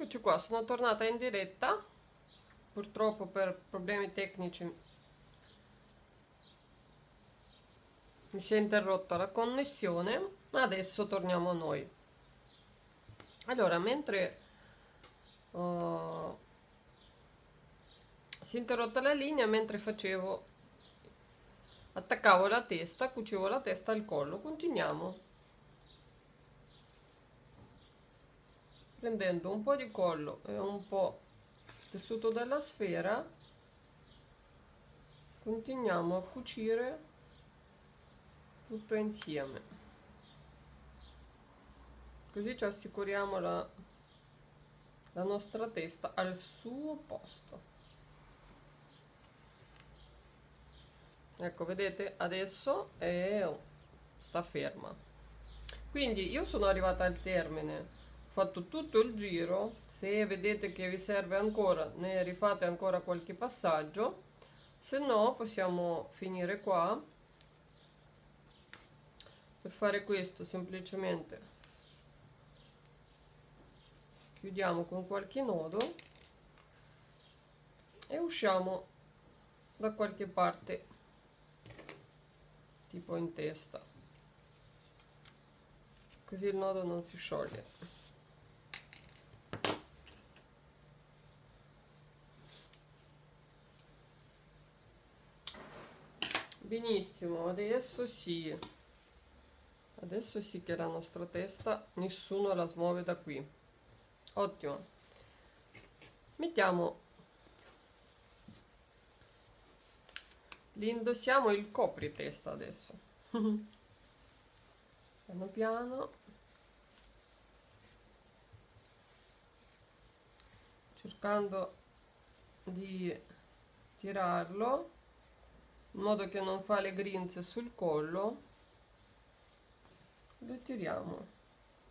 Eccoci qua, sono tornata in diretta. Purtroppo per problemi tecnici mi si è interrotta la connessione, ma adesso torniamo a noi. Allora, mentre uh, si è interrotta la linea, mentre facevo, attaccavo la testa, cucivo la testa al collo, continuiamo. Prendendo un po' di collo e un po' tessuto della sfera continuiamo a cucire tutto insieme. Così ci assicuriamo la, la nostra testa al suo posto. Ecco vedete adesso è, sta ferma. Quindi io sono arrivata al termine fatto tutto il giro se vedete che vi serve ancora ne rifate ancora qualche passaggio se no possiamo finire qua. Per fare questo semplicemente chiudiamo con qualche nodo e usciamo da qualche parte tipo in testa. Così il nodo non si scioglie benissimo adesso sì. Adesso sì che la nostra testa nessuno la smuove da qui. Ottimo. Mettiamo. L'indossiamo il copri testa adesso. Piano piano. Cercando di tirarlo in modo che non fa le grinze sul collo lo tiriamo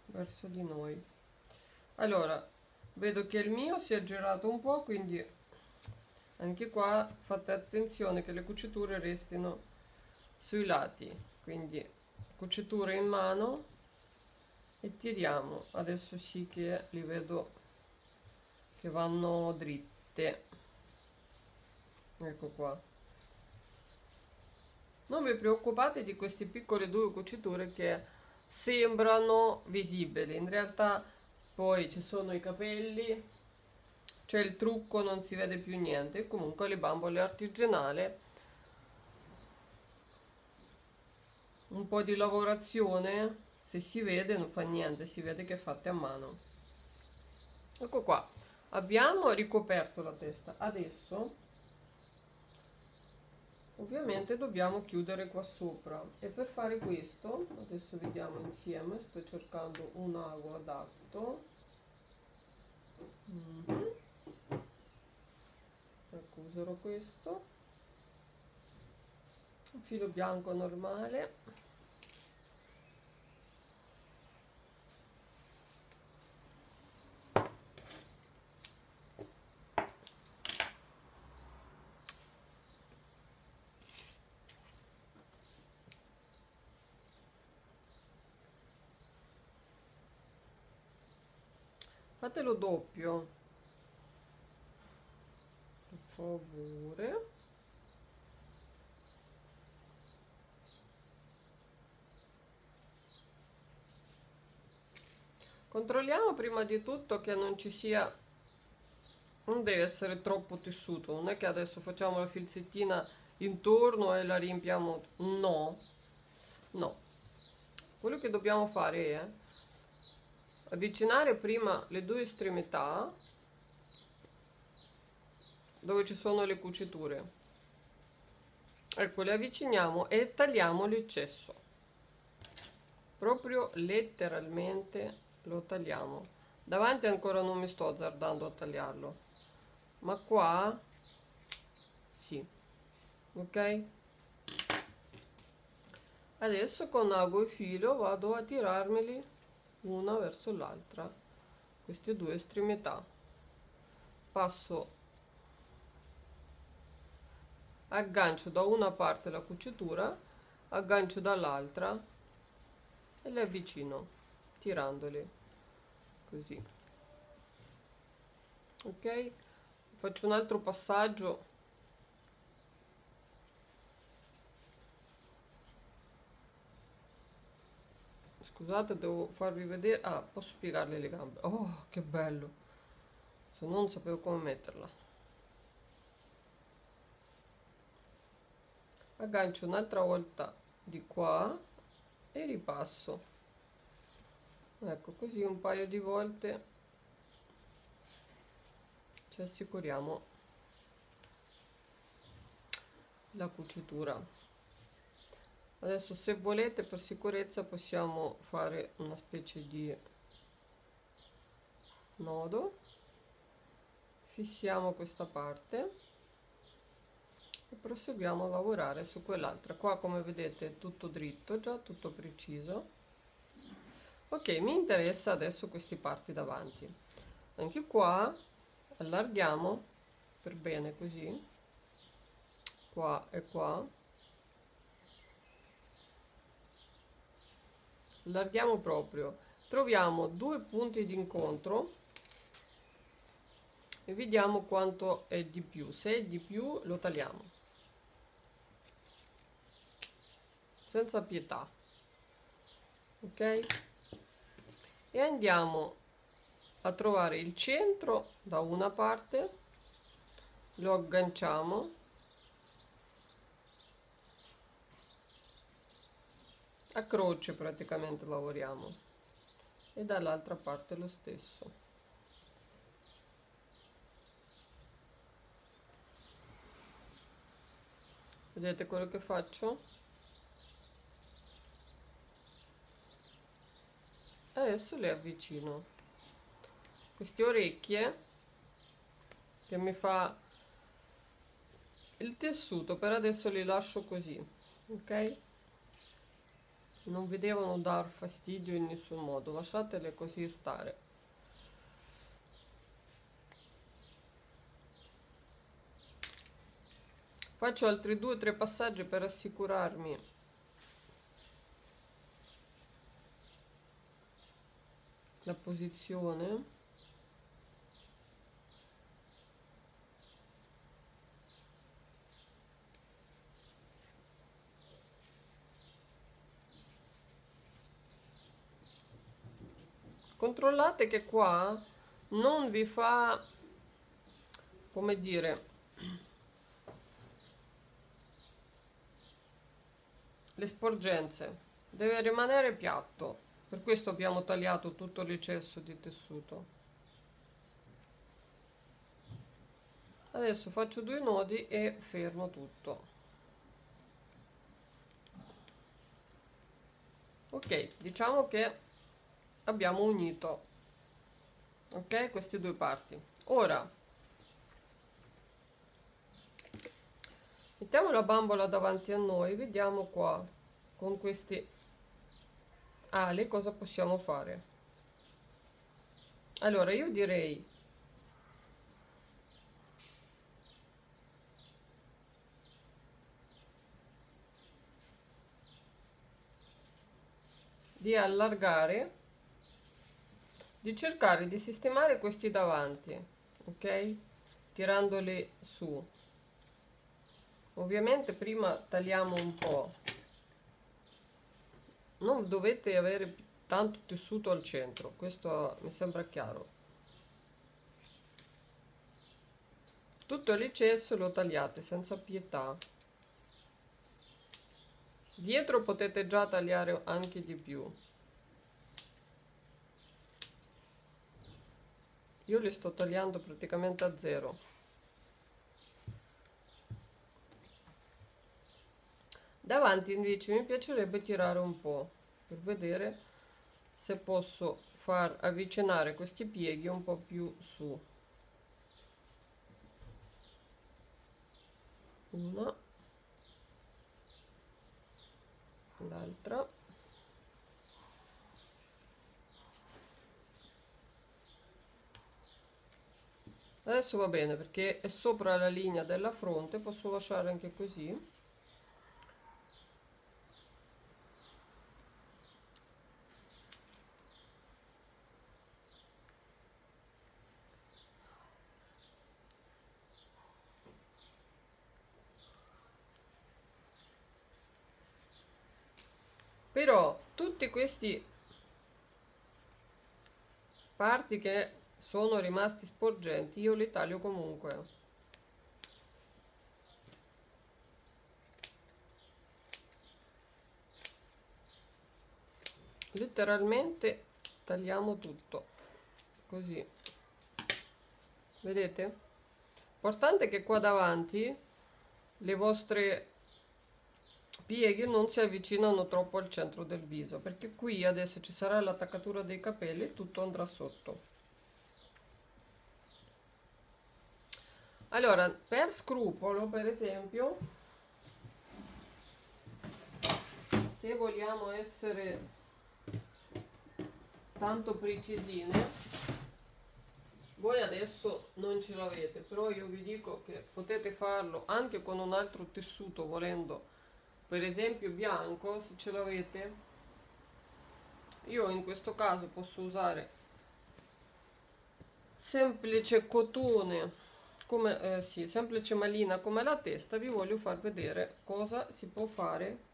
verso di noi. Allora vedo che il mio si è girato un po' quindi anche qua fate attenzione che le cuciture restino sui lati. Quindi cuciture in mano e tiriamo. Adesso sì che li vedo che vanno dritte. Ecco qua non vi preoccupate di queste piccole due cuciture che sembrano visibili, in realtà poi ci sono i capelli, c'è il trucco, non si vede più niente, comunque le bambole artigianali, un po' di lavorazione, se si vede non fa niente, si vede che è fatte a mano. Ecco qua, abbiamo ricoperto la testa, adesso ovviamente dobbiamo chiudere qua sopra. E per fare questo adesso vediamo insieme sto cercando un ago adatto. Mm -hmm. ecco userò questo. Un filo bianco normale fatelo doppio. Per favore. Controlliamo prima di tutto che non ci sia non deve essere troppo tessuto. Non è che adesso facciamo la filzettina intorno e la riempiamo. No. No. Quello che dobbiamo fare è avvicinare prima le due estremità dove ci sono le cuciture. Ecco le avviciniamo e tagliamo l'eccesso. Proprio letteralmente lo tagliamo. Davanti ancora non mi sto azzardando a tagliarlo ma qua sì ok? Adesso con ago e filo vado a tirarmeli una verso l'altra queste due estremità. Passo aggancio da una parte la cucitura aggancio dall'altra e le avvicino tirandoli così. Ok? Faccio un altro passaggio scusate devo farvi vedere. Ah posso piegarle le gambe. Oh che bello. Se no non sapevo come metterla. Aggancio un'altra volta di qua e ripasso. Ecco così un paio di volte ci assicuriamo la cucitura adesso se volete per sicurezza possiamo fare una specie di nodo. Fissiamo questa parte e proseguiamo a lavorare su quell'altra. Qua come vedete è tutto dritto già tutto preciso. Ok mi interessa adesso questi parti davanti. Anche qua allarghiamo per bene così. Qua e qua allarghiamo proprio. Troviamo due punti di incontro e vediamo quanto è di più. Se è di più lo tagliamo. Senza pietà. Ok? E andiamo a trovare il centro da una parte. Lo agganciamo a croce praticamente lavoriamo. E dall'altra parte lo stesso. Vedete quello che faccio? Adesso le avvicino. Queste orecchie che mi fa il tessuto per adesso li lascio così ok non vi devono dar fastidio in nessun modo lasciatele così stare. Faccio altri due o tre passaggi per assicurarmi. La posizione controllate che qua non vi fa come dire le sporgenze. Deve rimanere piatto. Per questo abbiamo tagliato tutto l'eccesso di tessuto. Adesso faccio due nodi e fermo tutto. Ok diciamo che abbiamo unito ok queste due parti. Ora mettiamo la bambola davanti a noi vediamo qua con questi ali cosa possiamo fare. Allora io direi di allargare di cercare di sistemare questi davanti ok? Tirandoli su. Ovviamente prima tagliamo un po' non dovete avere tanto tessuto al centro questo mi sembra chiaro. Tutto l'eccesso lo tagliate senza pietà. Dietro potete già tagliare anche di più io li sto tagliando praticamente a zero. Davanti invece mi piacerebbe tirare un po' per vedere se posso far avvicinare questi pieghi un po' più su. Una. L'altra adesso va bene perché è sopra la linea della fronte posso lasciare anche così. Però tutti questi parti che sono rimasti sporgenti io li taglio comunque. Letteralmente tagliamo tutto così. Vedete? Importante che qua davanti le vostre pieghe non si avvicinano troppo al centro del viso perché qui adesso ci sarà l'attaccatura dei capelli e tutto andrà sotto allora per scrupolo per esempio se vogliamo essere tanto precisine voi adesso non ce l'avete però io vi dico che potete farlo anche con un altro tessuto volendo. Per esempio bianco se ce l'avete io in questo caso posso usare semplice cotone come eh, sì, semplice malina come la testa vi voglio far vedere cosa si può fare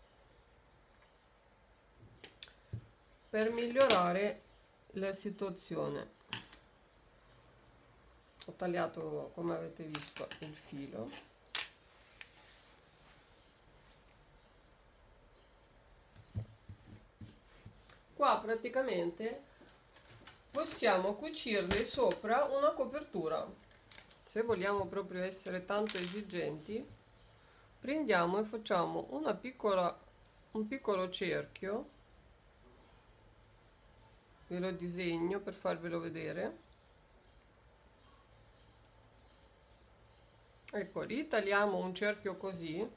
per migliorare la situazione. Ho tagliato come avete visto il filo. Qua praticamente possiamo cucirle sopra una copertura se vogliamo proprio essere tanto esigenti prendiamo e facciamo una piccola un piccolo cerchio. Ve lo disegno per farvelo vedere. Ecco ritagliamo un cerchio così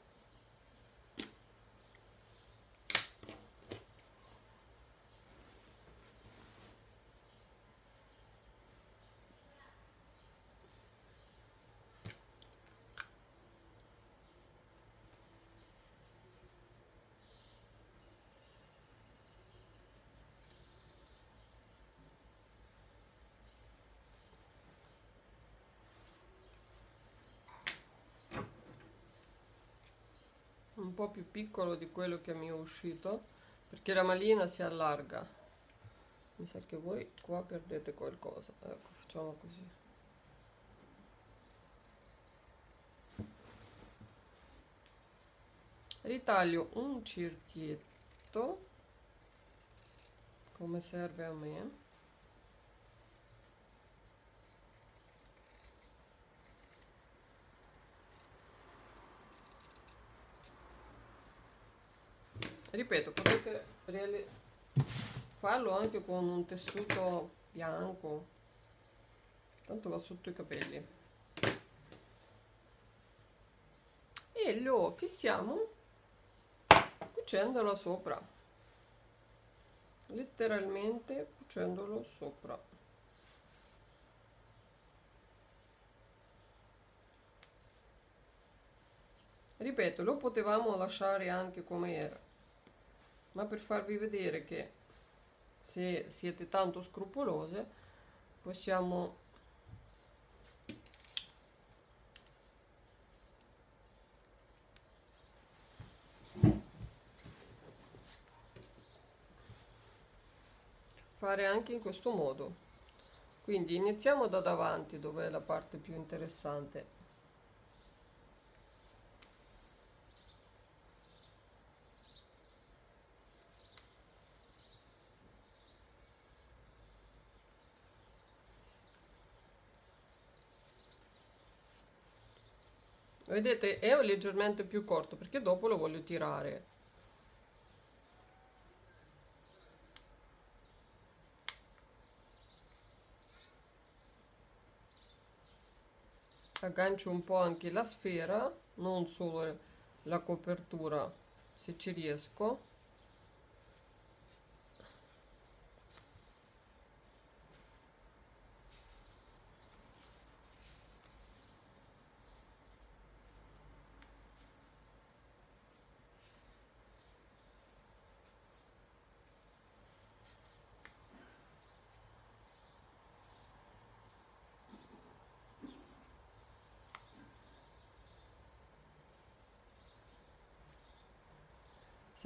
un po' più piccolo di quello che mi è uscito perché la malina si allarga. Mi sa che voi qua perdete qualcosa. Ecco facciamo così. Ritaglio un cerchietto come serve a me ripeto potete farlo anche con un tessuto bianco. Tanto va sotto i capelli. E lo fissiamo cucendolo sopra. Letteralmente cucendolo sopra. Ripeto lo potevamo lasciare anche come era ma per farvi vedere che se siete tanto scrupolose possiamo fare anche in questo modo. Quindi iniziamo da davanti dove è la parte più interessante vedete è leggermente più corto perché dopo lo voglio tirare. Aggancio un po' anche la sfera non solo la copertura se ci riesco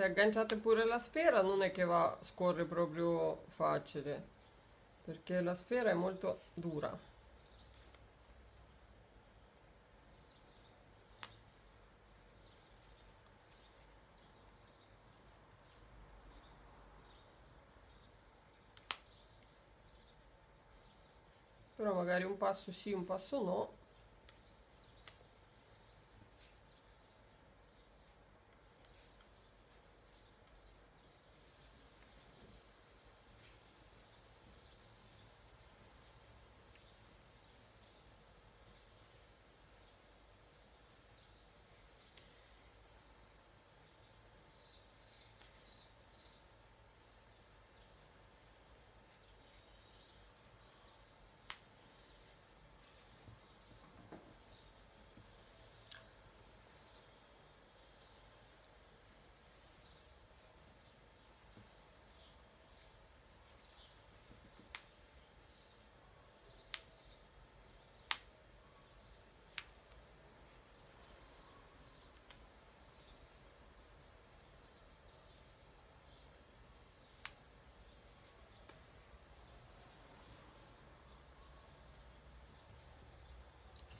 se agganciate pure la sfera non è che va scorre proprio facile perché la sfera è molto dura. Però magari un passo sì un passo no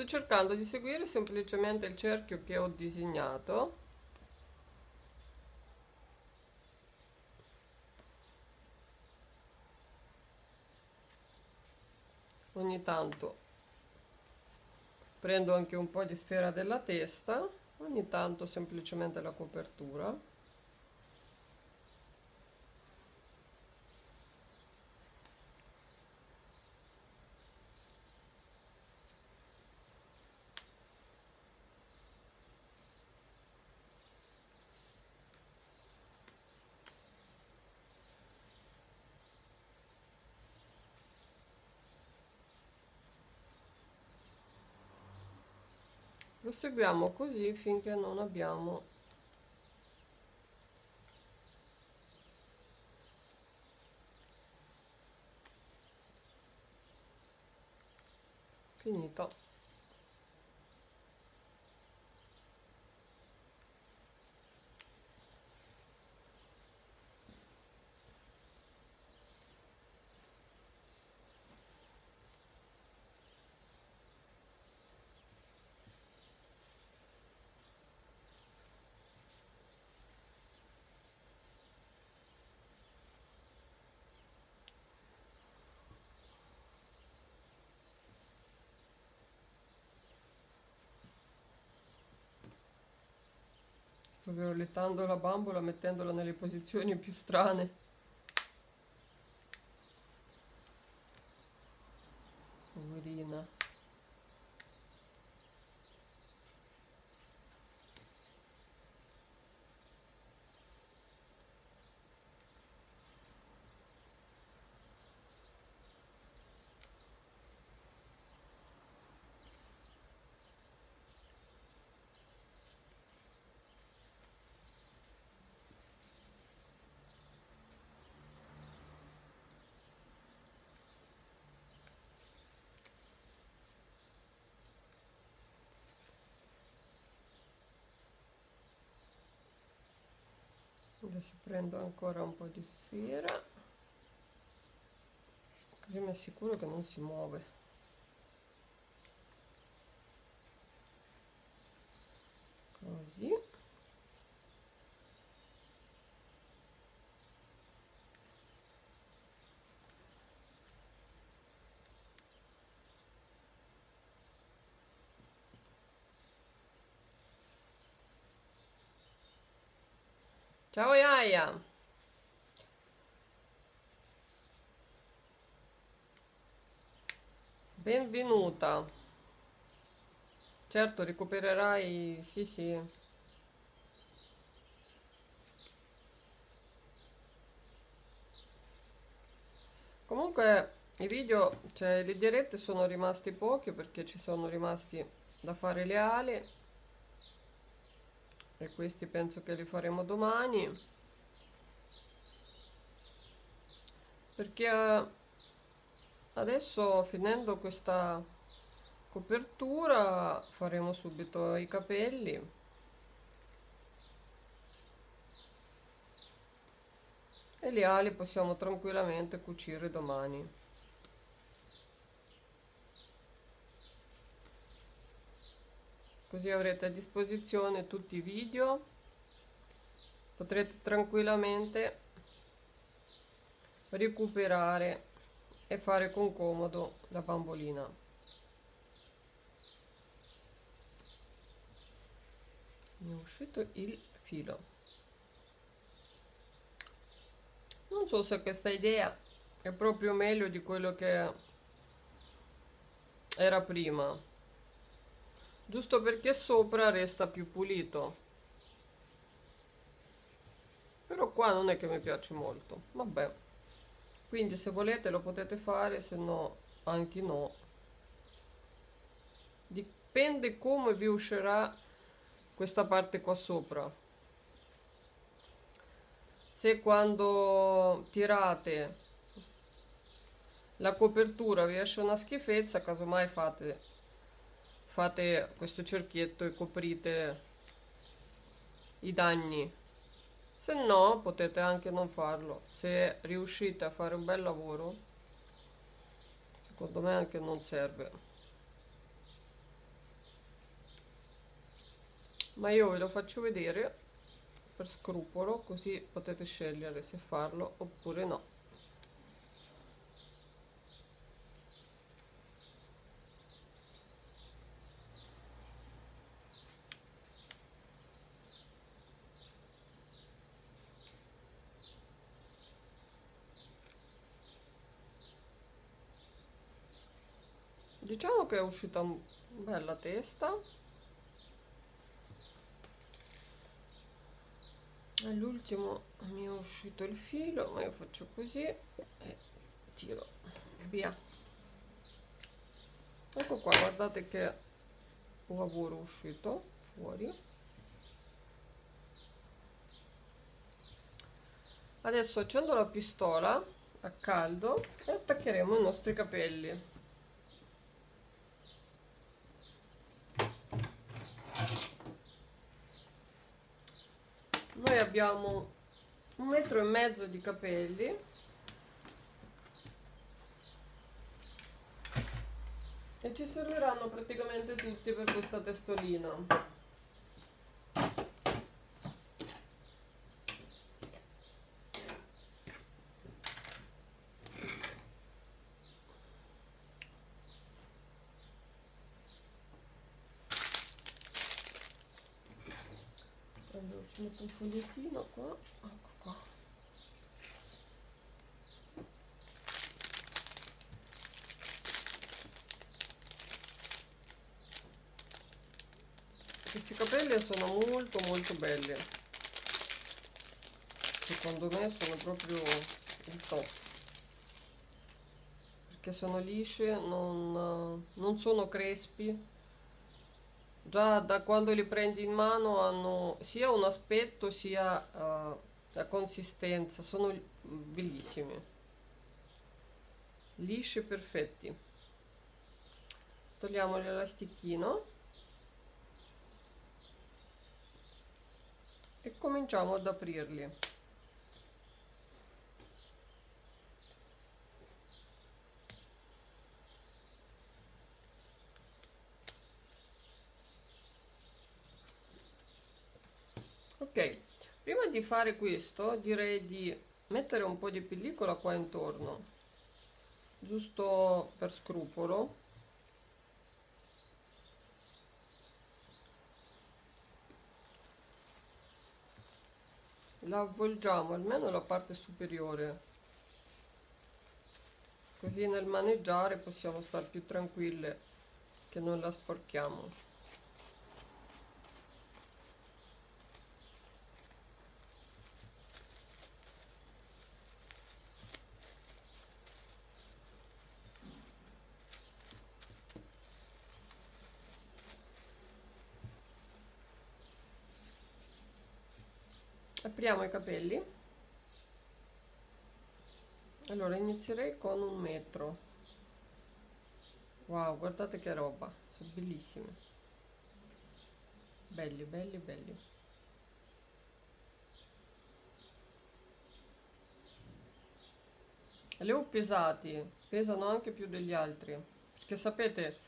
sto cercando di seguire semplicemente il cerchio che ho disegnato. Ogni tanto prendo anche un po' di sfera della testa ogni tanto semplicemente la copertura proseguiamo così finché non abbiamo finito Sto violettando la bambola mettendola nelle posizioni più strane. Adesso prendo ancora un po' di sfera così mi assicuro che non si muove. Così Ciao Iaia. Benvenuta. Certo, recupererai, sì sì. Comunque i video, cioè le dirette sono rimasti pochi perché ci sono rimasti da fare le ali e questi penso che li faremo domani. Perché adesso finendo questa copertura faremo subito i capelli. E le ali possiamo tranquillamente cucire domani così avrete a disposizione tutti i video. Potrete tranquillamente recuperare e fare con comodo la bambolina. Mi è uscito il filo. Non so se questa idea è proprio meglio di quello che era prima giusto perché sopra resta più pulito. Però qua non è che mi piace molto. Vabbè. Quindi se volete lo potete fare se no anche no. Dipende come vi uscirà questa parte qua sopra. Se quando tirate la copertura vi esce una schifezza casomai fate fate questo cerchietto e coprite i danni. Se no potete anche non farlo. Se riuscite a fare un bel lavoro secondo me anche non serve. Ma io ve lo faccio vedere per scrupolo così potete scegliere se farlo oppure no diciamo che è uscita bella testa. All'ultimo mi è uscito il filo ma io faccio così e tiro via. Ecco qua guardate che lavoro uscito fuori. Adesso accendo la pistola a caldo e attaccheremo i nostri capelli noi abbiamo un metro e mezzo di capelli. E ci serviranno praticamente tutti per questa testolina ci metto un fogliettino qua. Ecco qua. Questi capelli sono molto molto belli. Secondo me sono proprio il top. Perché sono lisce non, non sono crespi già da quando li prendi in mano hanno sia un aspetto sia uh, la consistenza, sono bellissimi, lisci perfetti. Togliamo l'elastichino e cominciamo ad aprirli. Ok prima di fare questo direi di mettere un po' di pellicola qua intorno giusto per scrupolo. La avvolgiamo almeno la parte superiore così nel maneggiare possiamo stare più tranquille che non la sporchiamo apriamo i capelli. Allora inizierei con un metro. Wow guardate che roba sono bellissimi belli belli belli. Li ho pesati pesano anche più degli altri perché sapete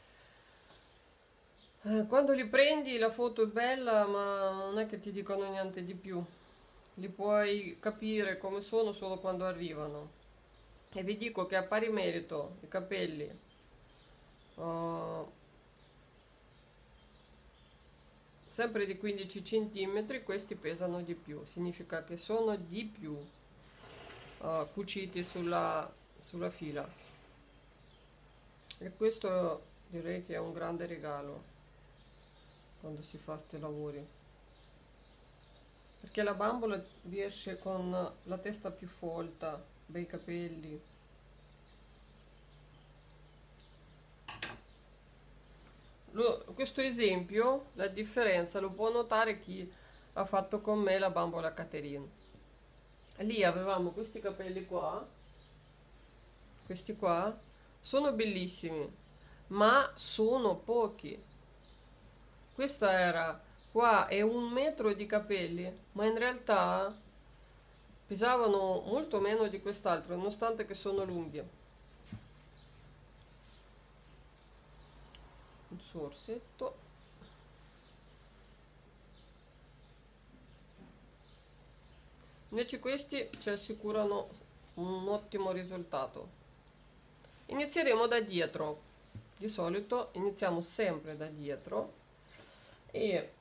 eh, quando li prendi la foto è bella ma non è che ti dicono niente di più li puoi capire come sono solo quando arrivano. E vi dico che a pari merito i capelli uh, sempre di 15 cm questi pesano di più. Significa che sono di più uh, cuciti sulla, sulla fila. E questo direi che è un grande regalo quando si fa questi lavori perché la bambola riesce con la testa più folta bei capelli. Lo, questo esempio la differenza lo può notare chi ha fatto con me la bambola Caterina lì avevamo questi capelli qua. Questi qua sono bellissimi ma sono pochi. Questa era qua è un metro di capelli ma in realtà pesavano molto meno di quest'altro nonostante che sono lunghi. Un sorsetto. Invece questi ci assicurano un ottimo risultato. Inizieremo da dietro. Di solito iniziamo sempre da dietro e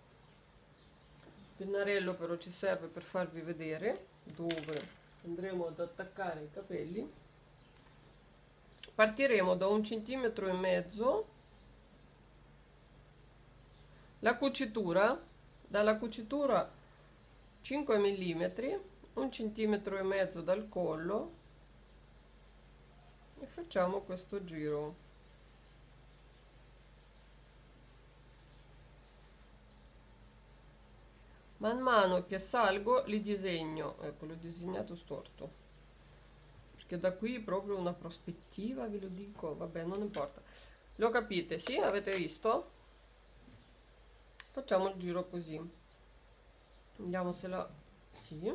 pennarello però ci serve per farvi vedere dove andremo ad attaccare i capelli. Partiremo da un centimetro e mezzo. La cucitura dalla cucitura 5 mm un centimetro e mezzo dal collo. E facciamo questo giro man mano che salgo li disegno. Ecco l'ho disegnato storto. Perché da qui proprio una prospettiva ve lo dico vabbè non importa. Lo capite? Sì avete visto? Facciamo il giro così. Andiamo se la sì.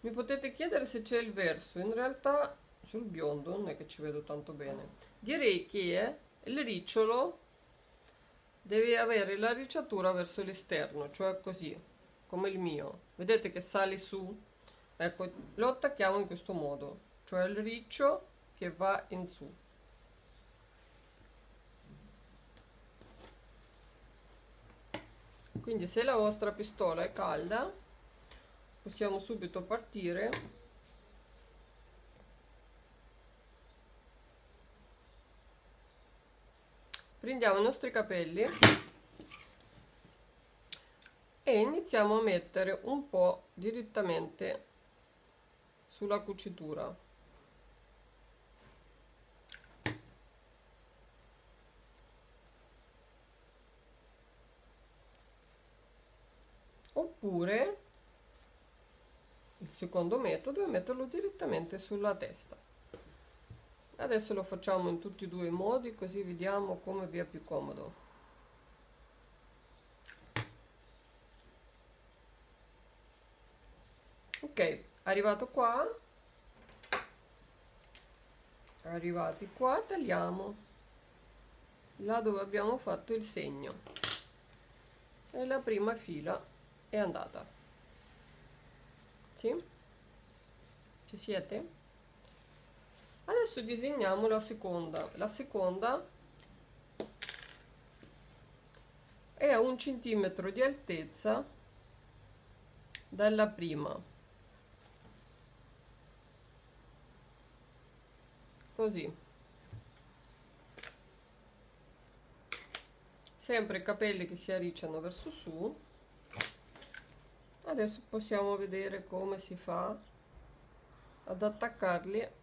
Mi potete chiedere se c'è il verso, in realtà sul biondo non è che ci vedo tanto bene. Direi che il ricciolo deve avere la ricciatura verso l'esterno, cioè così, come il mio. Vedete che sale su? Ecco, lo attacchiamo in questo modo, cioè il riccio che va in su. Quindi se la vostra pistola è calda, possiamo subito partire prendiamo i nostri capelli e iniziamo a mettere un po' direttamente sulla cucitura. Oppure il secondo metodo è metterlo direttamente sulla testa adesso lo facciamo in tutti e due i modi così vediamo come vi è più comodo. Ok arrivato qua. Arrivati qua tagliamo. Là dove abbiamo fatto il segno. E la prima fila è andata. Sì? Ci siete? Adesso disegniamo la seconda. La seconda è a un centimetro di altezza dalla prima. Così. Sempre i capelli che si arricciano verso su adesso possiamo vedere come si fa ad attaccarli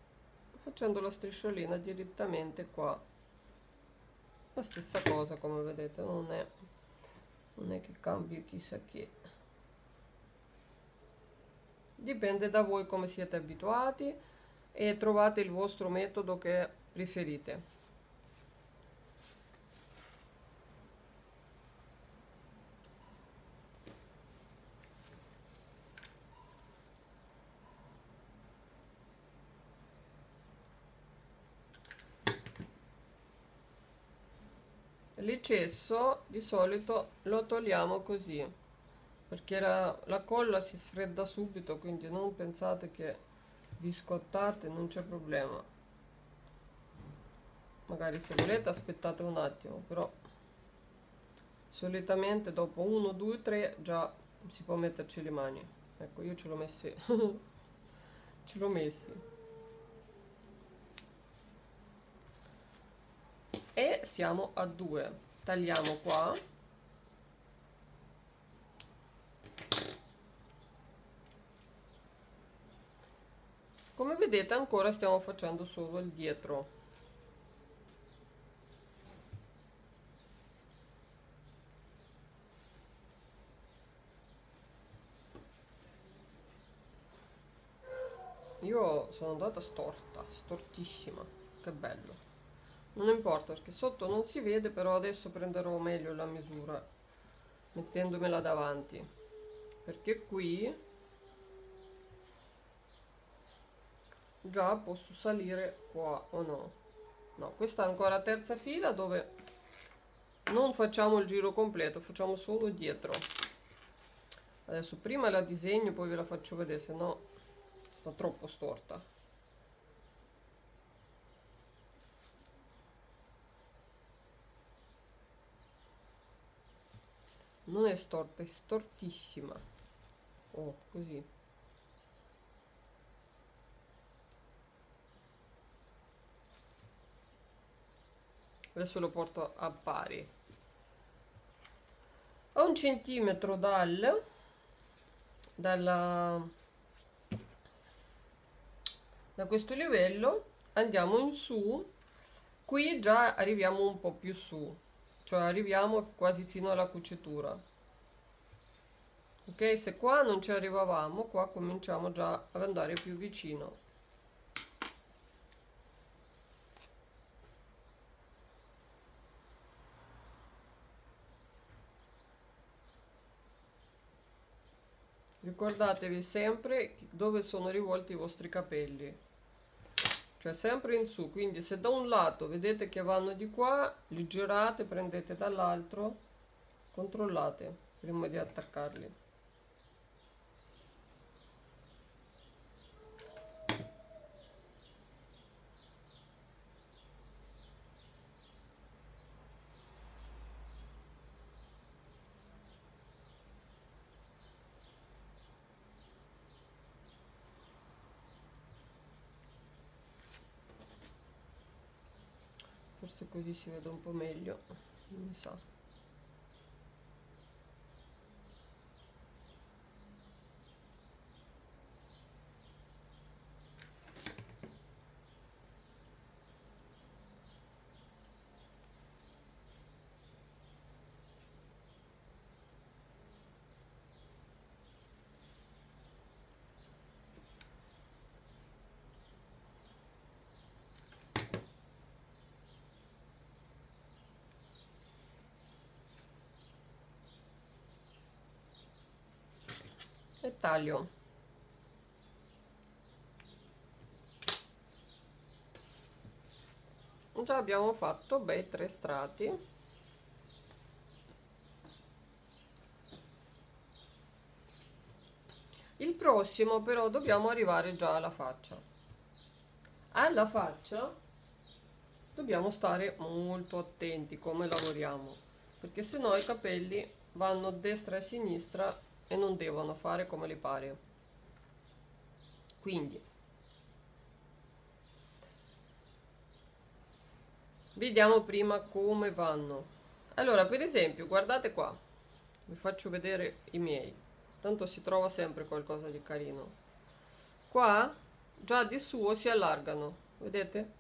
facendo la strisciolina direttamente qua. La stessa cosa come vedete non è non è che cambi chissà che dipende da voi come siete abituati e trovate il vostro metodo che preferite l'eccesso di solito lo togliamo così perché la, la colla si sfredda subito quindi non pensate che vi scottate non c'è problema. Magari se volete aspettate un attimo però solitamente dopo 1 2 3 già si può metterci le mani. Ecco io ce l'ho messi ce l'ho messi e siamo a 2 tagliamo qua. Come vedete ancora stiamo facendo solo il dietro. Io sono andata storta stortissima. Che bello non importa perché sotto non si vede però adesso prenderò meglio la misura mettendomela davanti. Perché qui già posso salire qua o no? No questa è ancora terza fila dove non facciamo il giro completo facciamo solo dietro. Adesso prima la disegno poi ve la faccio vedere se no sta troppo storta non è storta è stortissima. Oh così. Adesso lo porto a pari. A un centimetro dal dalla da questo livello andiamo in su. Qui già arriviamo un po più su cioè arriviamo quasi fino alla cucitura. Ok se qua non ci arrivavamo qua cominciamo già ad andare più vicino. Ricordatevi sempre dove sono rivolti i vostri capelli cioè sempre in su. Quindi se da un lato vedete che vanno di qua li girate prendete dall'altro controllate prima di attaccarli così si vede un po' meglio mi sa e taglio. Già abbiamo fatto bei tre strati. Il prossimo però dobbiamo arrivare già alla faccia. Alla faccia dobbiamo stare molto attenti come lavoriamo perché se no i capelli vanno destra e sinistra e non devono fare come le pare. Quindi vediamo prima come vanno. Allora per esempio guardate qua. Vi faccio vedere i miei. Tanto si trova sempre qualcosa di carino. Qua già di suo si allargano vedete?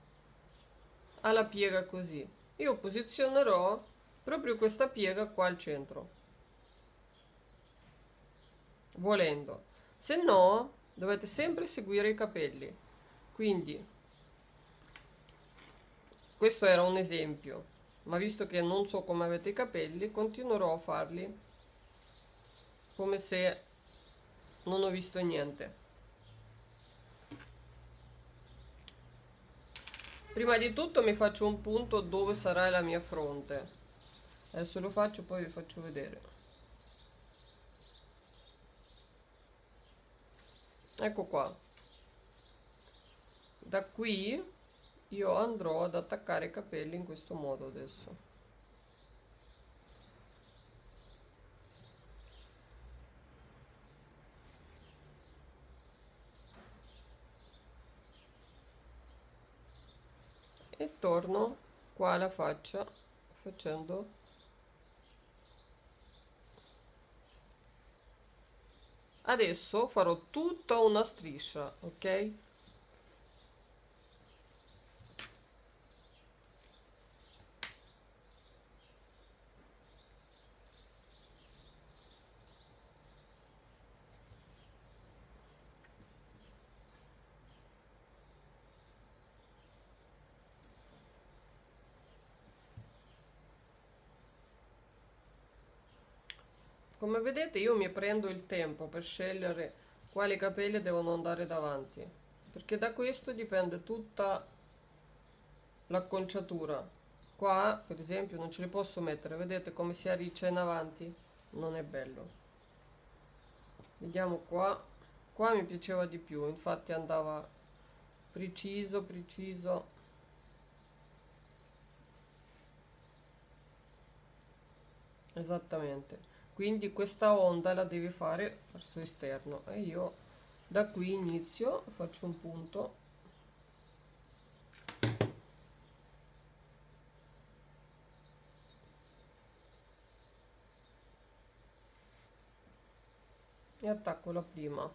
Alla piega così. Io posizionerò proprio questa piega qua al centro volendo. Se no dovete sempre seguire i capelli. Quindi questo era un esempio. Ma visto che non so come avete i capelli continuerò a farli come se non ho visto niente. Prima di tutto mi faccio un punto dove sarà la mia fronte. Adesso lo faccio poi vi faccio vedere ecco qua. Da qui io andrò ad attaccare i capelli in questo modo adesso. E torno qua alla faccia facendo adesso farò tutta una striscia ok come vedete io mi prendo il tempo per scegliere quali capelli devono andare davanti perché da questo dipende tutta l'acconciatura. Qua per esempio non ce li posso mettere. Vedete come si arriccia in avanti? Non è bello. Vediamo qua. Qua mi piaceva di più infatti andava preciso preciso. Esattamente quindi questa onda la devi fare verso esterno. E io da qui inizio faccio un punto. E attacco la prima.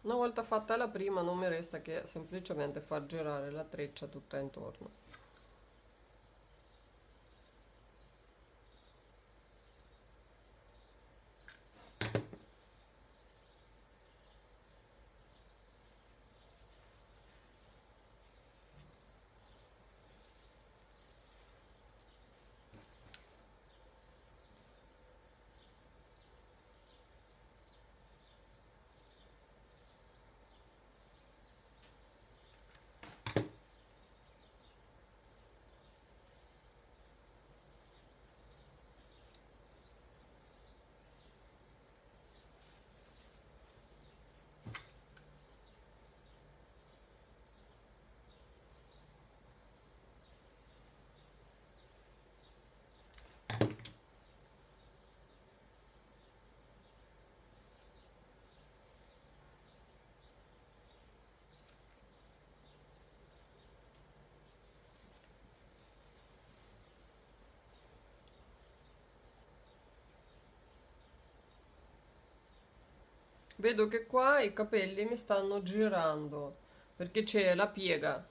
Una volta fatta la prima non mi resta che semplicemente far girare la treccia tutta intorno vedo che qua i capelli mi stanno girando perché c'è la piega.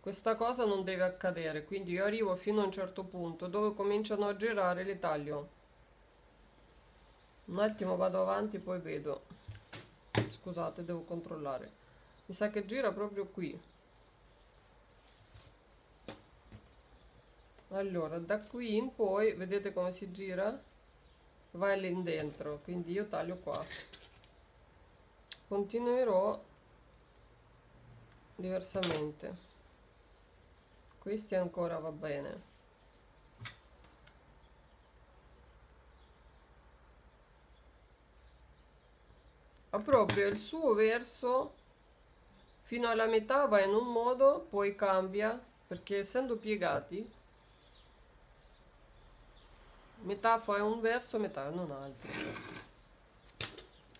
Questa cosa non deve accadere quindi io arrivo fino a un certo punto dove cominciano a girare li taglio. Un attimo vado avanti poi vedo. Scusate devo controllare. Mi sa che gira proprio qui. Allora da qui in poi vedete come si gira? Va lì dentro quindi io taglio qua continuerò diversamente. Questi ancora va bene. Ha proprio il suo verso fino alla metà va in un modo poi cambia perché essendo piegati metà fa un verso metà in un altro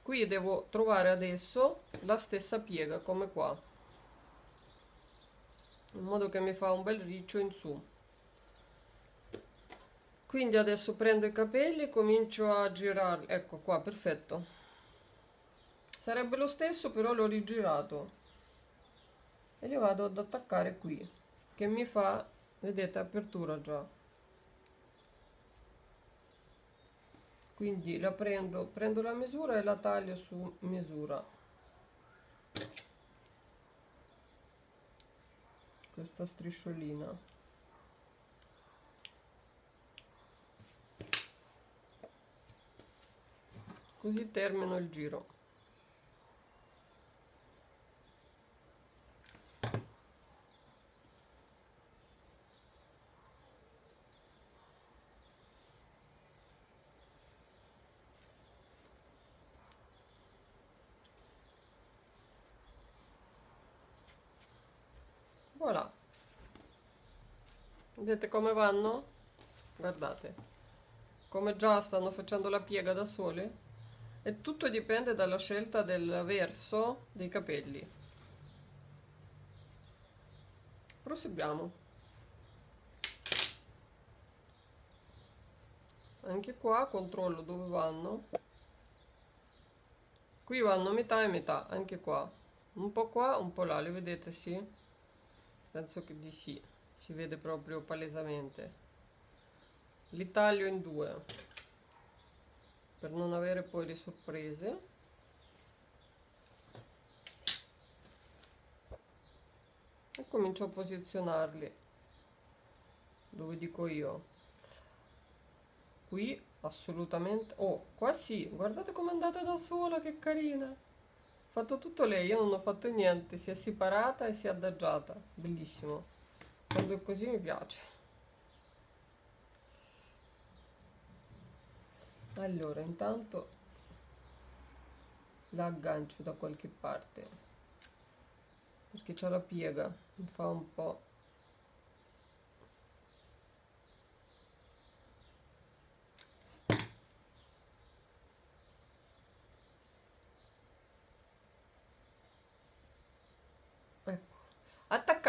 qui devo trovare adesso la stessa piega come qua. In modo che mi fa un bel riccio in su. Quindi adesso prendo i capelli e comincio a girarli. Ecco qua perfetto. Sarebbe lo stesso però l'ho rigirato. E li vado ad attaccare qui che mi fa vedete apertura già quindi la prendo prendo la misura e la taglio su misura. Questa strisciolina. Così termino il giro voilà. Vedete come vanno? guardate. Come già stanno facendo la piega da sole e tutto dipende dalla scelta del verso dei capelli. Proseguiamo. Anche qua controllo dove vanno. Qui vanno metà e metà anche qua. Un po' qua un po' là le vedete sì penso che di sì si vede proprio palesemente. Li taglio in due. Per non avere poi le sorprese. E comincio a posizionarli. Dove dico io? Qui assolutamente oh qua sì guardate com'è andata da sola che carina fatto tutto lei io non ho fatto niente si è separata e si è adagiata. Bellissimo. Quando è così mi piace. Allora intanto la aggancio da qualche parte perché c'è la piega mi fa un po'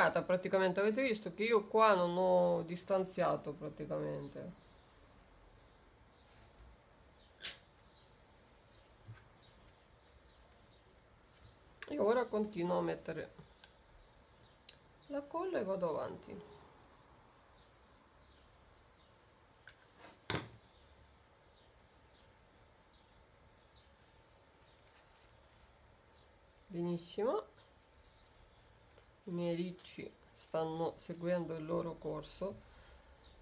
attaccata praticamente. Avete visto che io qua non ho distanziato praticamente. E ora continuo a mettere la colla e vado avanti. Benissimo i miei ricci stanno seguendo il loro corso.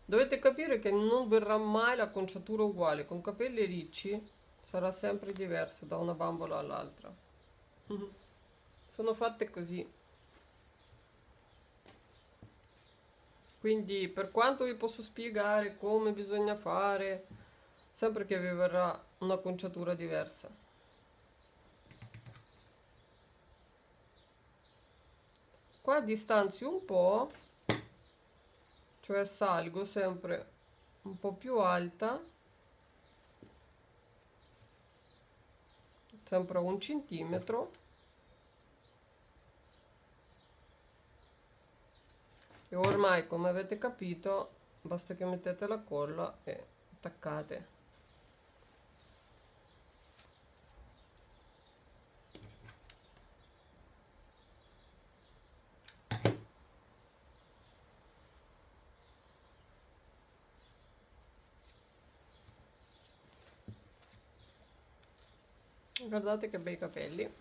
Dovete capire che non verrà mai la conciatura uguale. Con capelli ricci sarà sempre diverso da una bambola all'altra. Sono fatte così. Quindi per quanto vi posso spiegare come bisogna fare sempre che vi verrà una conciatura diversa qua distanzio un po' cioè salgo sempre un po' più alta sempre un centimetro. E ormai come avete capito basta che mettete la colla e attaccate guardate che bei capelli.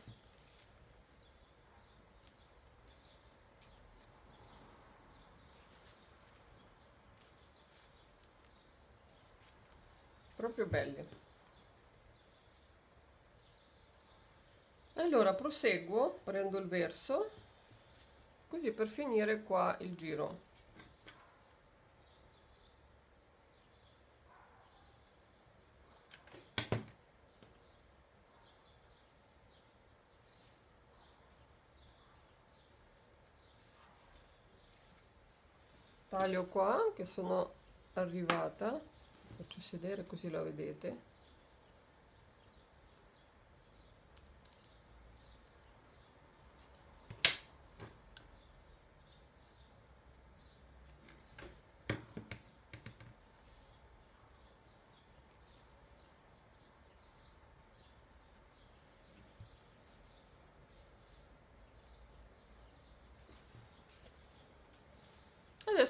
Proprio belli. Allora proseguo prendo il verso così per finire qua il giro taglio qua che sono arrivata. Faccio sedere così la vedete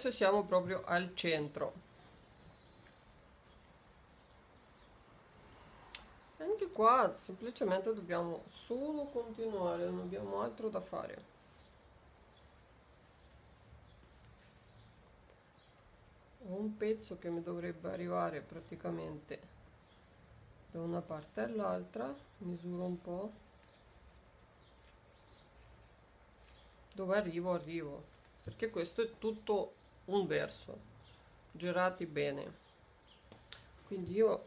adesso siamo proprio al centro. Anche qua semplicemente dobbiamo solo continuare non abbiamo altro da fare. Ho un pezzo che mi dovrebbe arrivare praticamente da una parte all'altra misuro un po' dove arrivo arrivo perché questo è tutto un verso. Girati bene. Quindi io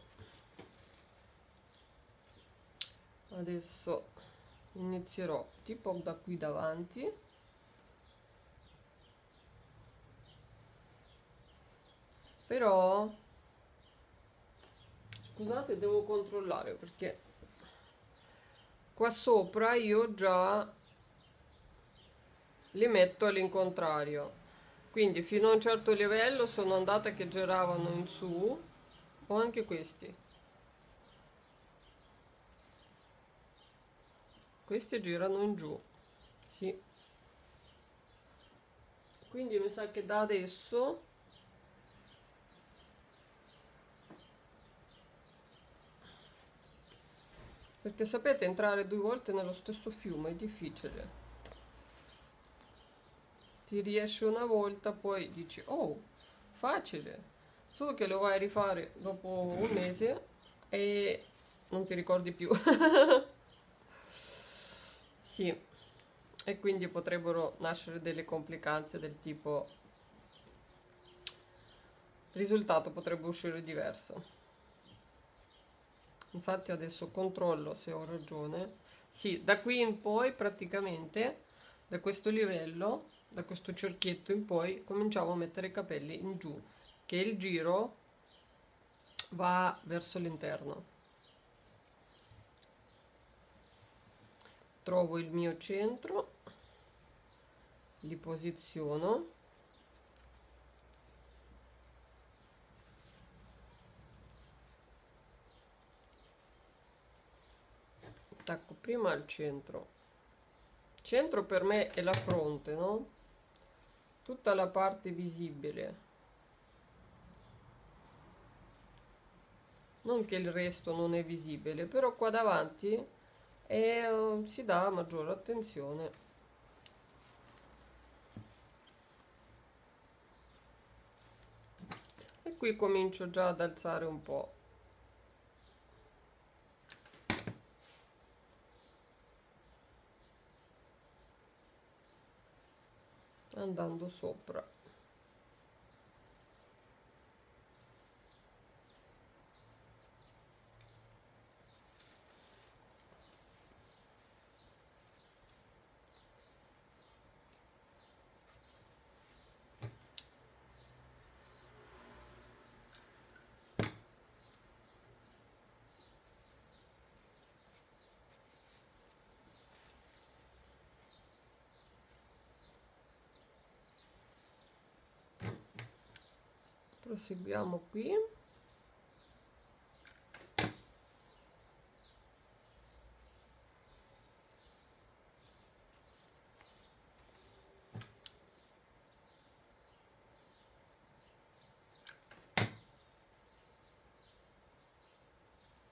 adesso inizierò tipo da qui davanti. Però scusate devo controllare perché qua sopra io già li metto all'incontrario quindi fino a un certo livello sono andata che giravano in su o anche questi. Questi girano in giù sì. Quindi mi sa che da adesso perché sapete entrare due volte nello stesso fiume è difficile ti riesce una volta poi dici oh facile. Solo che lo vai a rifare dopo un mese e non ti ricordi più. Sì. E quindi potrebbero nascere delle complicanze del tipo risultato potrebbe uscire diverso. Infatti adesso controllo se ho ragione. Sì da qui in poi praticamente da questo livello da questo cerchietto in poi cominciamo a mettere i capelli in giù che il giro va verso l'interno. Trovo il mio centro li posiziono. Attacco prima al centro. Centro per me è la fronte no tutta la parte visibile. Non che il resto non è visibile però qua davanti è, uh, si dà maggiore attenzione. Qui comincio già ad alzare un po' andando sopra proseguiamo qui.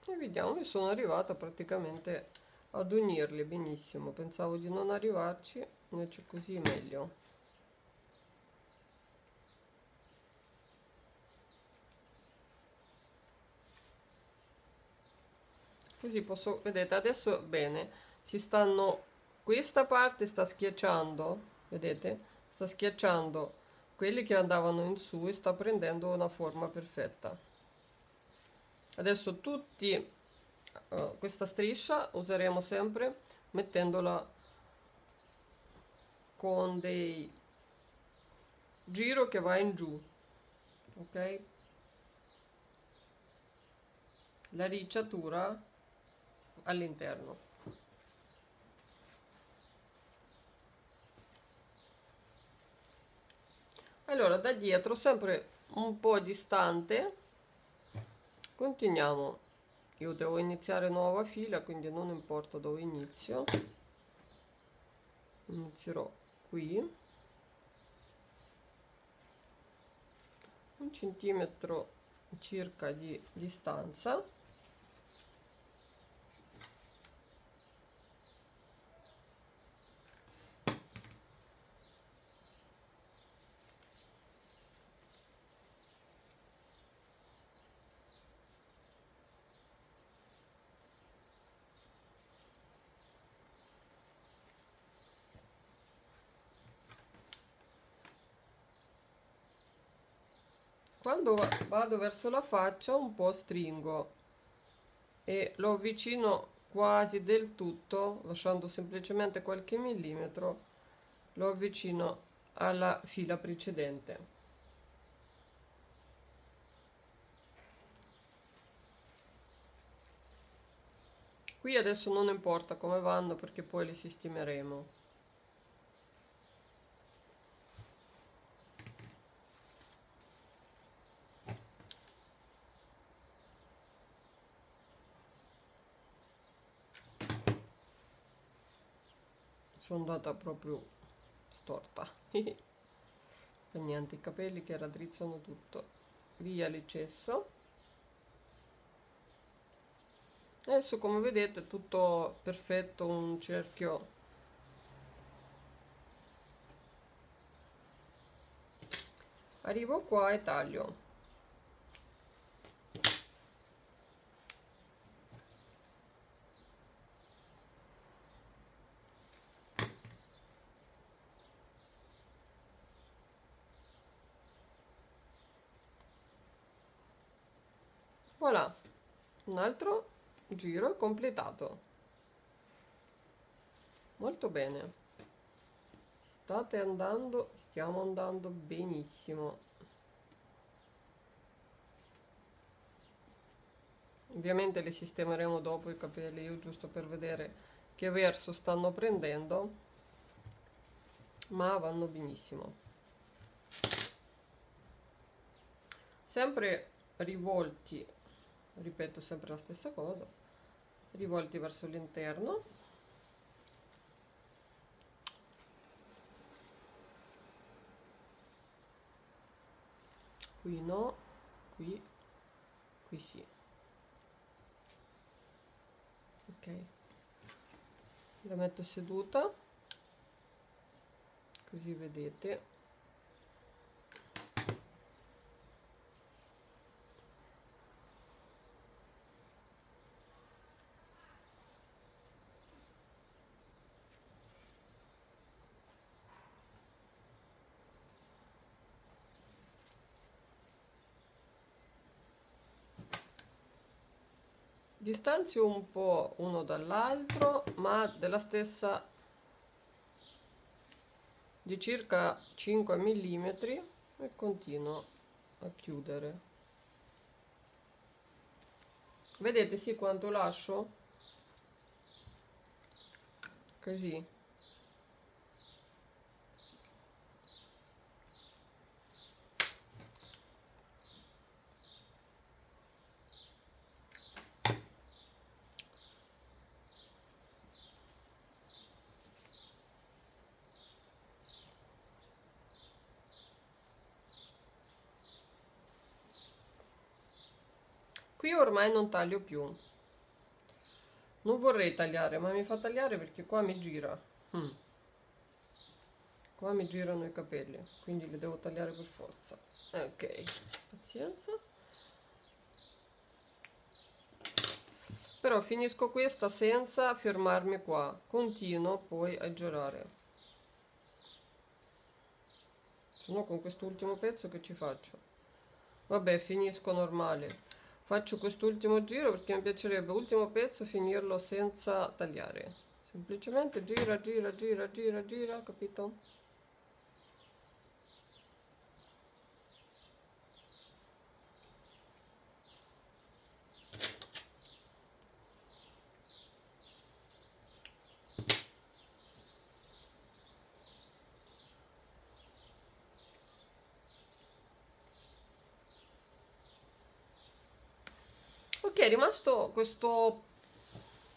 E vediamo che sono arrivata praticamente ad unirli benissimo. Pensavo di non arrivarci invece così è meglio così posso vedete adesso bene si stanno questa parte sta schiacciando vedete sta schiacciando quelli che andavano in su e sta prendendo una forma perfetta. Adesso tutti uh, questa striscia useremo sempre mettendola con dei giro che va in giù ok? La ricciatura all'interno. Allora, da dietro, sempre un po' distante, continuiamo. Io devo iniziare nuova fila, quindi non importa dove inizio. Inizierò qui. Un centimetro circa di distanza. quando vado verso la faccia un po' stringo e lo avvicino quasi del tutto lasciando semplicemente qualche millimetro lo avvicino alla fila precedente. Qui adesso non importa come vanno perché poi li sistemeremo. Andata proprio storta. E niente i capelli che raddrizzano tutto. Via l'eccesso. Adesso come vedete è tutto perfetto un cerchio arrivo qua e taglio voilà un altro giro completato. Molto bene. State andando stiamo andando benissimo. Ovviamente li sistemeremo dopo i capelli io giusto per vedere che verso stanno prendendo ma vanno benissimo. Sempre rivolti ripeto sempre la stessa cosa. Rivolti verso l'interno. Qui no qui qui sì. Ok. La metto seduta. Così vedete distanzio un po' uno dall'altro ma della stessa di circa 5 mm e continuo a chiudere. Vedete sì quanto lascio? Così qui ormai non taglio più. Non vorrei tagliare ma mi fa tagliare perché qua mi gira. Mm. qua mi girano i capelli quindi li devo tagliare per forza. Ok pazienza. Però finisco questa senza fermarmi qua. Continuo poi a girare. Se no con quest'ultimo pezzo che ci faccio? Vabbè finisco normale faccio quest'ultimo giro perché mi piacerebbe. Ultimo pezzo finirlo senza tagliare. Semplicemente gira gira gira gira gira capito ok è rimasto questo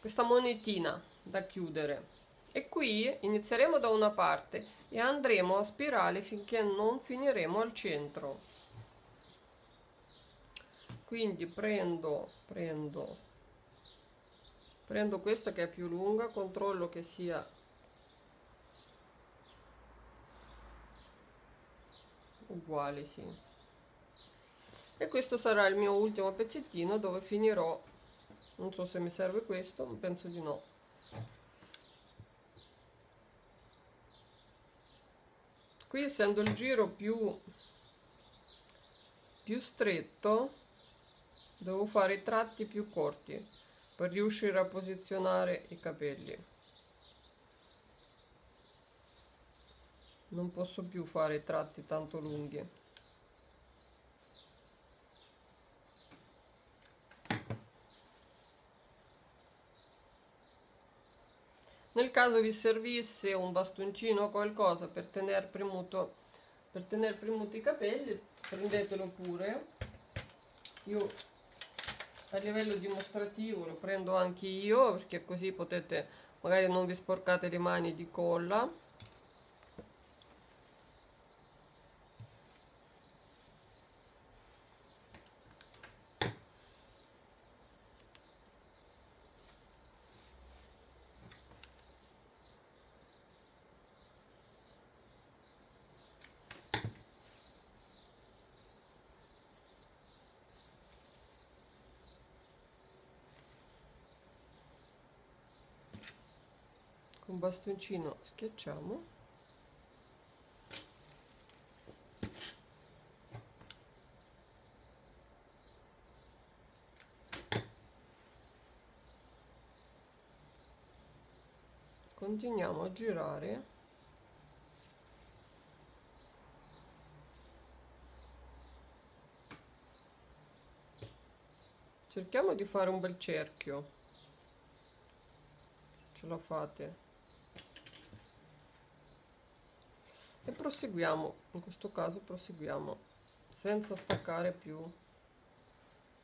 questa monetina da chiudere. E qui inizieremo da una parte e andremo a spirale finché non finiremo al centro. Quindi prendo prendo prendo questa che è più lunga controllo che sia uguale sì e questo sarà il mio ultimo pezzettino dove finirò. Non so se mi serve questo penso di no. Qui essendo il giro più più stretto devo fare i tratti più corti per riuscire a posizionare i capelli. Non posso più fare tratti tanto lunghi nel caso vi servisse un bastoncino o qualcosa per tenere premuto per tenere premuti i capelli prendetelo pure. Io a livello dimostrativo lo prendo anche io perché così potete magari non vi sporcate le mani di colla un bastoncino schiacciamo. Continuiamo a girare. Cerchiamo di fare un bel cerchio. Se ce la fate proseguiamo in questo caso proseguiamo senza staccare più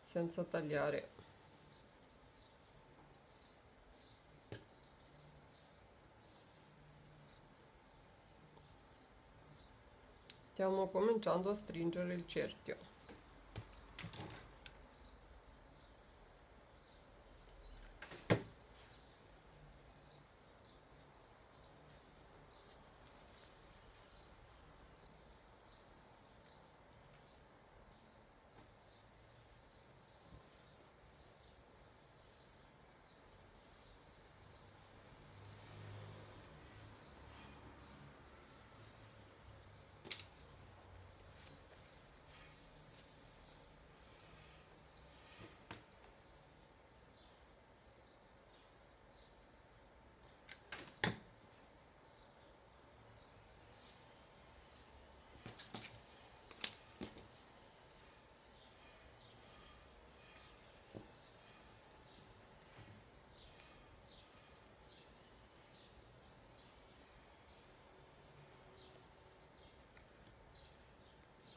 senza tagliare. Stiamo cominciando a stringere il cerchio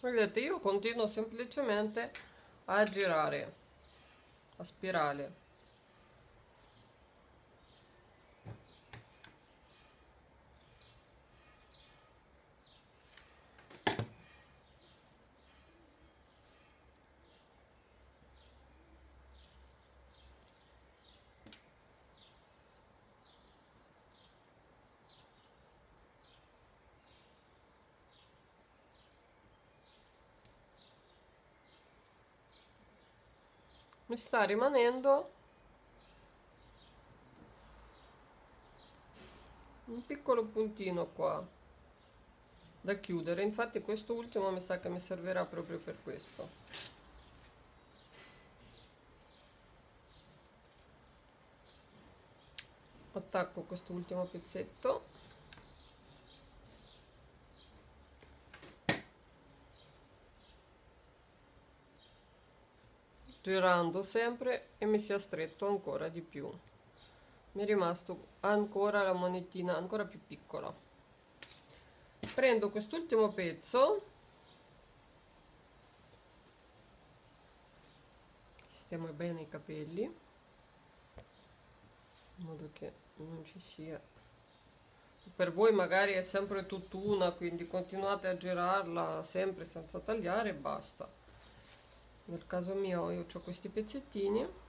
vedete io continuo semplicemente a girare a spirale mi sta rimanendo un piccolo puntino qua da chiudere. Infatti questo ultimo mi sa che mi servirà proprio per questo. Attacco questo ultimo pezzetto girando sempre e mi sia stretto ancora di più. Mi è rimasto ancora la monetina ancora più piccola. Prendo quest'ultimo pezzo. Sistemo bene i capelli in modo che non ci sia. Per voi magari è sempre tutt'una quindi continuate a girarla sempre senza tagliare e basta nel caso mio io ho questi pezzettini.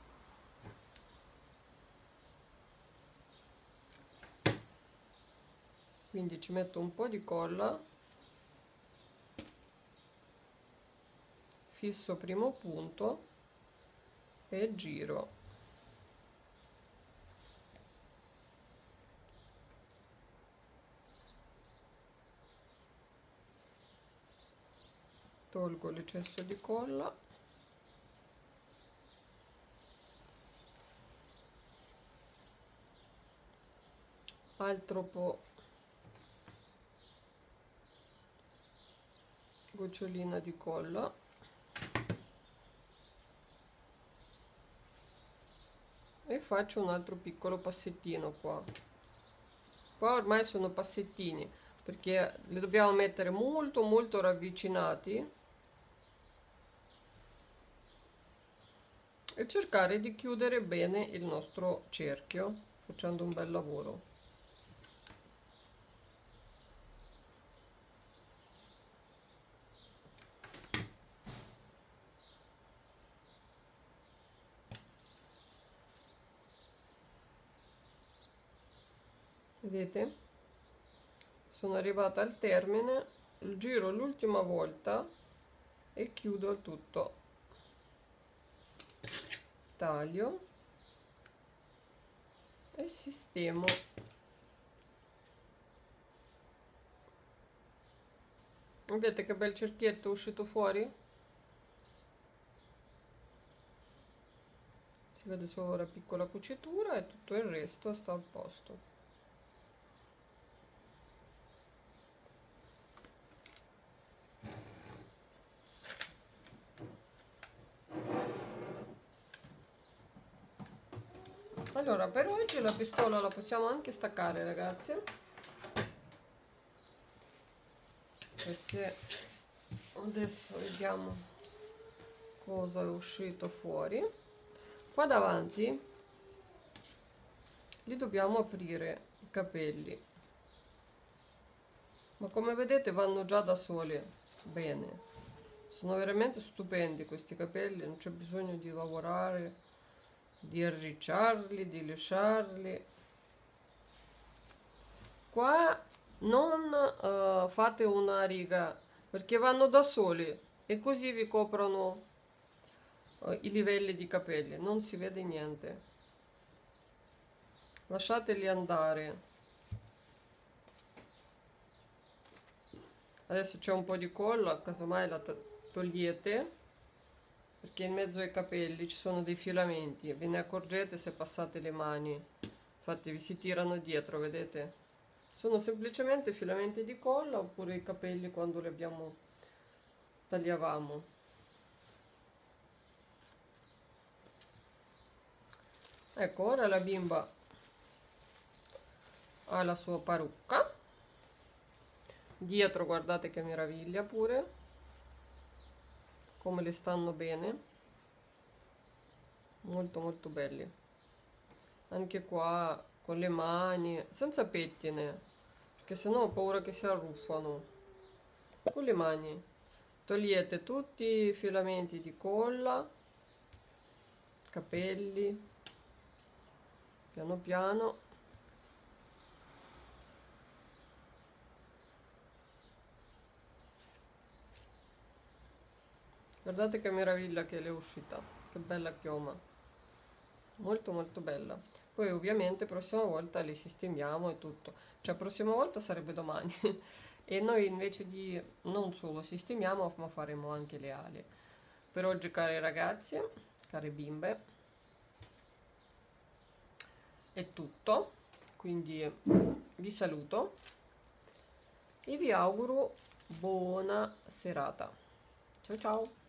Quindi ci metto un po' di colla. Fisso primo punto e giro. Tolgo l'eccesso di colla altro po' gocciolina di colla e faccio un altro piccolo passettino qua. Qua ormai sono passettini perché li dobbiamo mettere molto molto ravvicinati e cercare di chiudere bene il nostro cerchio facendo un bel lavoro vedete sono arrivata al termine giro l'ultima volta e chiudo il tutto. Taglio e sistemo. Vedete che bel cerchietto è uscito fuori? Si vede solo la piccola cucitura e tutto il resto sta a posto allora per oggi la pistola la possiamo anche staccare ragazzi. Perché adesso vediamo cosa è uscito fuori. Qua davanti li dobbiamo aprire i capelli. Ma come vedete vanno già da soli bene. Sono veramente stupendi questi capelli non c'è bisogno di lavorare di arricciarli, di lisciarli. Qua non uh, fate una riga perché vanno da soli e così vi coprono uh, i livelli di capelli, non si vede niente. Lasciateli andare. Adesso c'è un po' di colla, casomai la togliete perché in mezzo ai capelli ci sono dei filamenti ve ne accorgete se passate le mani. Infatti vi si tirano dietro vedete? Sono semplicemente filamenti di colla oppure i capelli quando li abbiamo tagliavamo. Ecco ora la bimba ha la sua parrucca. Dietro guardate che meraviglia pure come le stanno bene. Molto molto belli. Anche qua con le mani senza pettine perché sennò ho paura che si arruffano. Con le mani. Togliete tutti i filamenti di colla capelli piano piano guardate che meraviglia che le è uscita che bella chioma. Molto molto bella. Poi ovviamente prossima volta li sistemiamo e tutto. Cioè prossima volta sarebbe domani. E noi invece di non solo sistemiamo ma faremo anche le ali. Per oggi cari ragazzi care bimbe è tutto. Quindi vi saluto e vi auguro buona serata. Ciao ciao